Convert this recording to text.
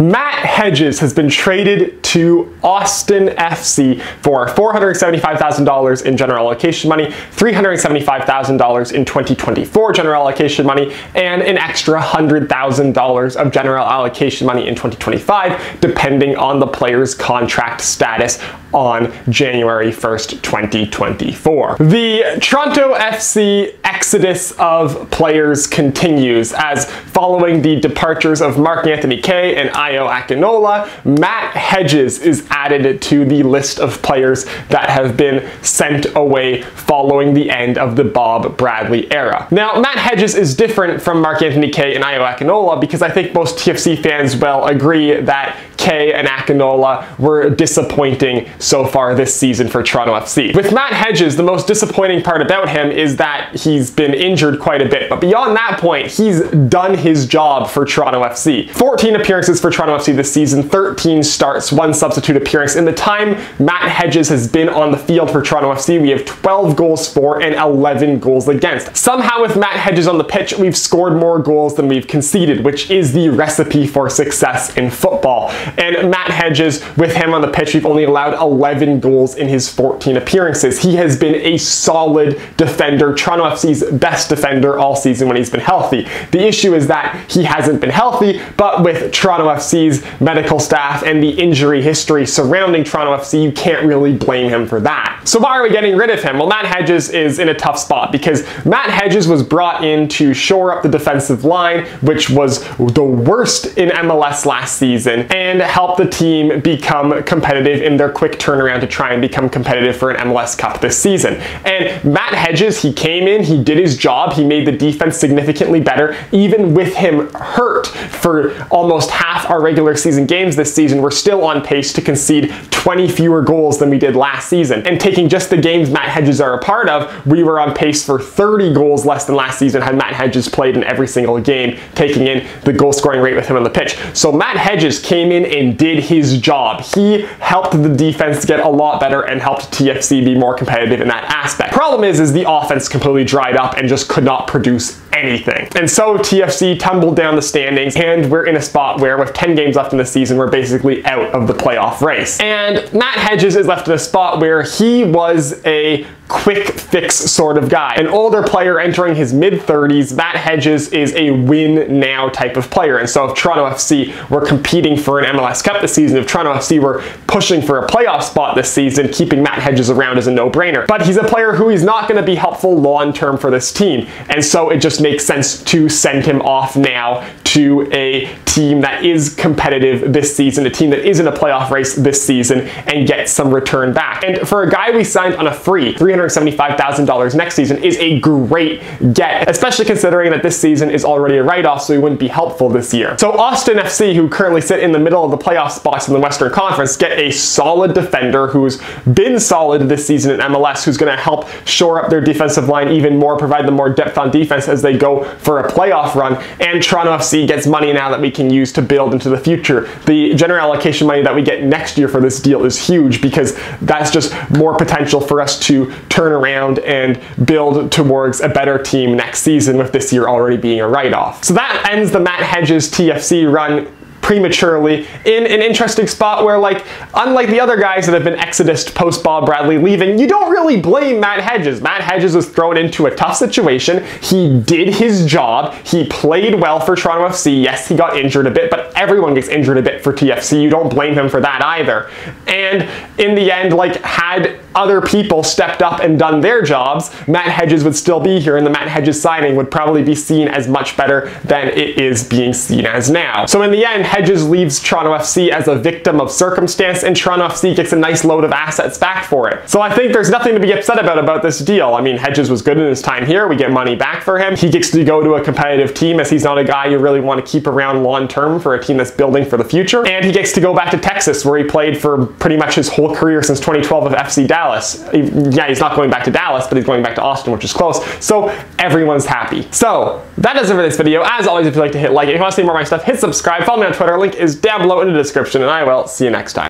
Matt Hedges has been traded to Austin FC for $475,000 in general allocation money, $375,000 in 2024 general allocation money, and an extra $100,000 of general allocation money in 2025, depending on the player's contract status on January 1st, 2024. The Toronto FC exodus of players continues as following the departures of Mark Anthony Kaye and Ayo Akinola, Matt Hedges is added to the list of players that have been sent away following the end of the Bob Bradley era. Now, Matt Hedges is different from Mark Anthony Kaye and Ayo Akinola because I think most TFC fans will agree that Kaye and Akinola were disappointing so far this season for Toronto FC. With Matt Hedges, the most disappointing part about him is that he's been injured quite a bit, but beyond that point, he's done his job for Toronto FC. 14 appearances for Toronto FC this season, 13 starts, one substitute appearance. In the time Matt Hedges has been on the field for Toronto FC, we have 12 goals for and 11 goals against. Somehow with Matt Hedges on the pitch, we've scored more goals than we've conceded, which is the recipe for success in football. And Matt Hedges, with him on the pitch, we've only allowed 11 goals in his 14 appearances. He has been a solid defender, Toronto FC's best defender all season when he's been healthy. The issue is that he hasn't been healthy, but with Toronto FC's medical staff and the injury history surrounding Toronto FC, you can't really blame him for that. So why are we getting rid of him? Well, Matt Hedges is in a tough spot because Matt Hedges was brought in to shore up the defensive line, which was the worst in MLS last season, and help the team become competitive in their quick turnaround to try and become competitive for an MLS Cup this season. And Matt Hedges, he came in, he did his job, he made the defense significantly better, even with him hurt for almost half our regular season games this season, we're still on pace to concede 20 fewer goals than we did last season. And taking just the games Matt Hedges are a part of, we were on pace for 30 goals less than last season had Matt Hedges played in every single game, taking in the goal scoring rate with him on the pitch. So Matt Hedges came in and did his job. He helped the defense get a lot better and helped TFC be more competitive in that aspect. Problem is, is the offense completely dried up and just could not produce anything. And so TFC tumbled down the standings and we're in a spot where with 10 games left in the season, we're basically out of the playoff race. And Matt Hedges is left in a spot where he was a quick fix sort of guy. An older player entering his mid 30s, Matt Hedges is a win now type of player. And so if Toronto FC were competing for an MLS Cup this season, if Toronto FC were pushing for a playoff spot this season, keeping Matt Hedges around is a no-brainer. But he's a player who is not going to be helpful long term for this team. And so it just makes sense to send him off now to a team that is competitive this season, a team that is in a playoff race this season, and get some return back. And for a guy we signed on a free, $375,000 next season is a great get, especially considering that this season is already a write-off, so he wouldn't be helpful this year. So Austin FC, who currently sit in the middle of the playoff spots in the Western Conference, get a solid defender who's been solid this season in MLS, who's going to help shore up their defensive line even more, provide them more depth on defense as they go for a playoff run. And Toronto FC gets money now that we can use to build into the future. The general allocation money that we get next year for this deal is huge because that's just more potential for us to turn around and build towards a better team next season with this year already being a write-off. So that ends the Matt Hedges TFC run prematurely in an interesting spot where like unlike the other guys that have been exodus post Bob Bradley leaving you don't really blame Matt Hedges. Matt Hedges was thrown into a tough situation. He did his job. He played well for Toronto FC yes he got injured a bit but everyone gets injured a bit for TFC you don't blame him for that either. And in the end like had other people stepped up and done their jobs, Matt Hedges would still be here and the Matt Hedges signing would probably be seen as much better than it is being seen as now. So in the end, Hedges leaves Toronto FC as a victim of circumstance and Toronto FC gets a nice load of assets back for it. So I think there's nothing to be upset about about this deal. I mean, Hedges was good in his time here. We get money back for him. He gets to go to a competitive team as he's not a guy you really want to keep around long term for a team that's building for the future. And he gets to go back to Texas where he played for pretty much his whole career since 2012 of FC Dallas. Yeah, he's not going back to Dallas, but he's going back to Austin, which is close. So everyone's happy. So that does it for this video. As always, if you'd like to hit like, if you want to see more of my stuff, hit subscribe, follow me on Twitter. Link is down below in the description, and I will see you next time.